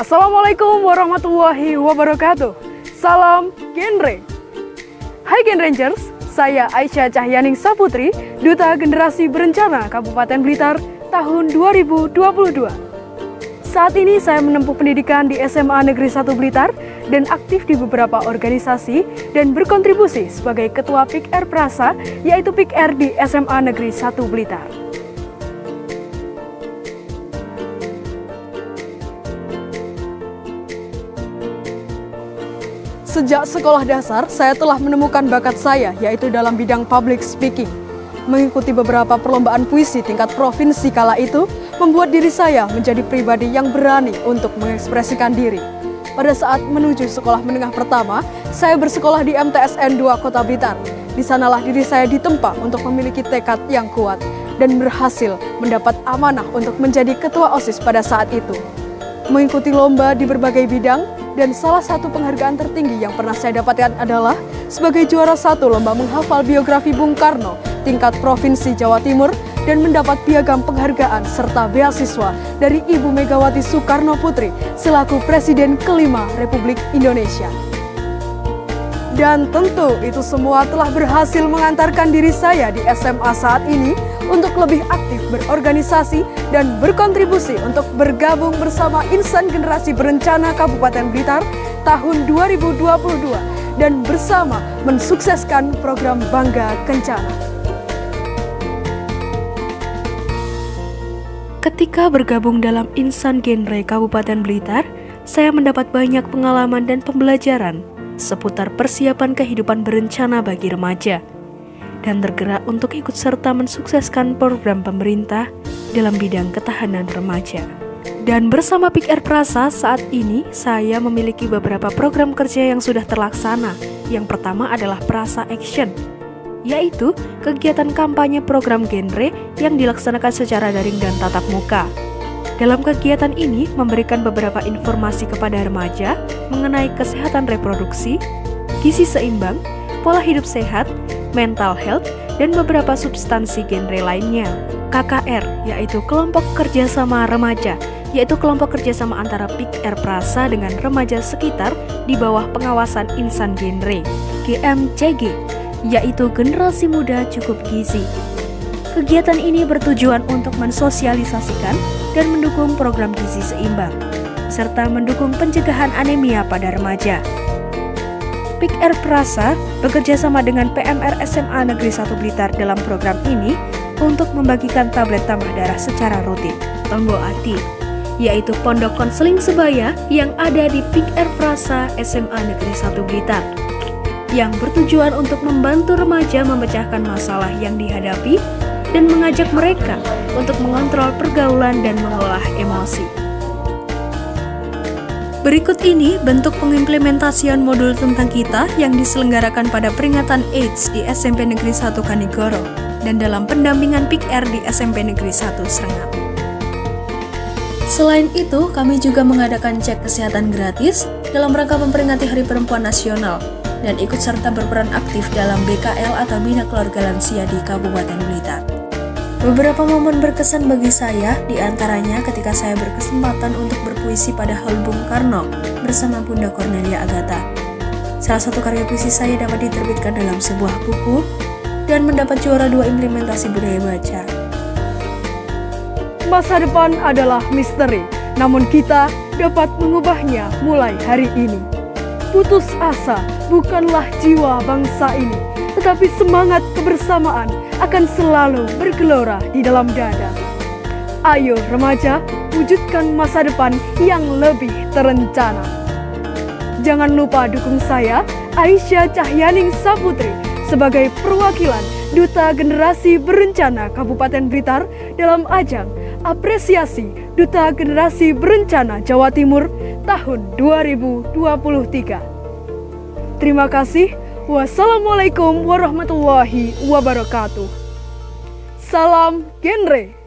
Assalamualaikum warahmatullahi wabarakatuh. Salam genre. Hai Gen Rangers, saya Aisyah Cahyaning Saputri, Duta Generasi Berencana Kabupaten Blitar tahun 2022. Saat ini saya menempuh pendidikan di SMA Negeri 1 Blitar dan aktif di beberapa organisasi dan berkontribusi sebagai Ketua PIK R Prasa, yaitu PIK R di SMA Negeri 1 Blitar. Sejak sekolah dasar, saya telah menemukan bakat saya, yaitu dalam bidang public speaking. Mengikuti beberapa perlombaan puisi tingkat provinsi kala itu, membuat diri saya menjadi pribadi yang berani untuk mengekspresikan diri. Pada saat menuju sekolah menengah pertama, saya bersekolah di MTSN 2 Kota Blitar. Di sanalah diri saya ditempa untuk memiliki tekad yang kuat dan berhasil mendapat amanah untuk menjadi ketua OSIS pada saat itu. Mengikuti lomba di berbagai bidang, dan salah satu penghargaan tertinggi yang pernah saya dapatkan adalah sebagai juara satu lomba menghafal biografi Bung Karno tingkat Provinsi Jawa Timur dan mendapat piagam penghargaan serta beasiswa dari Ibu Megawati Soekarno Putri selaku Presiden kelima Republik Indonesia. Dan tentu itu semua telah berhasil mengantarkan diri saya di SMA saat ini untuk lebih aktif berorganisasi dan berkontribusi untuk bergabung bersama Insan Generasi Berencana Kabupaten Blitar tahun 2022 dan bersama mensukseskan program Bangga Kencana. Ketika bergabung dalam Insan Genre Kabupaten Blitar, saya mendapat banyak pengalaman dan pembelajaran seputar persiapan kehidupan berencana bagi remaja dan tergerak untuk ikut serta mensukseskan program pemerintah dalam bidang ketahanan remaja. Dan bersama PIK Prasa saat ini saya memiliki beberapa program kerja yang sudah terlaksana. Yang pertama adalah Prasa Action, yaitu kegiatan kampanye program genre yang dilaksanakan secara daring dan tatap muka. Dalam kegiatan ini memberikan beberapa informasi kepada remaja mengenai kesehatan reproduksi, gizi seimbang, pola hidup sehat, mental health, dan beberapa substansi genre lainnya. KKR, yaitu Kelompok Kerjasama Remaja, yaitu kelompok kerjasama antara PIK R Prasa dengan remaja sekitar di bawah pengawasan insan genre. GMCG, yaitu Generasi Muda Cukup Gizi, Kegiatan ini bertujuan untuk mensosialisasikan dan mendukung program gizi seimbang, serta mendukung pencegahan anemia pada remaja. PIK R Prasa bekerja sama dengan PMR SMA Negeri 1 Blitar dalam program ini untuk membagikan tablet tambah darah secara rutin, Tonggo Ati, yaitu Pondok Konseling Sebaya yang ada di PIK R Prasa SMA Negeri 1 Blitar yang bertujuan untuk membantu remaja memecahkan masalah yang dihadapi dan mengajak mereka untuk mengontrol pergaulan dan mengolah emosi. Berikut ini bentuk pengimplementasian modul tentang kita yang diselenggarakan pada peringatan AIDS di SMP Negeri 1 Kanigoro dan dalam pendampingan PIKR di SMP Negeri 1 Serengap. Selain itu, kami juga mengadakan cek kesehatan gratis dalam rangka memperingati Hari Perempuan Nasional dan ikut serta berperan aktif dalam BKL atau Bina Keluarga Lansia di Kabupaten Blitar. Beberapa momen berkesan bagi saya, di antaranya ketika saya berkesempatan untuk berpuisi pada Hal Bung Karno bersama Bunda Cornelia Agatha. Salah satu karya puisi saya dapat diterbitkan dalam sebuah buku dan mendapat juara dua implementasi budaya baca. Masa depan adalah misteri, namun kita dapat mengubahnya mulai hari ini. Putus asa bukanlah jiwa bangsa ini, tetapi semangat kebersamaan akan selalu bergelora di dalam dada. Ayo remaja, wujudkan masa depan yang lebih terencana. Jangan lupa dukung saya, Aisyah Cahyaning Saputri, sebagai perwakilan Duta Generasi Berencana Kabupaten Blitar dalam ajang Apresiasi Duta Generasi Berencana Jawa Timur tahun 2023. Terima kasih. Wassalamualaikum warahmatullahi wabarakatuh. Salam genre.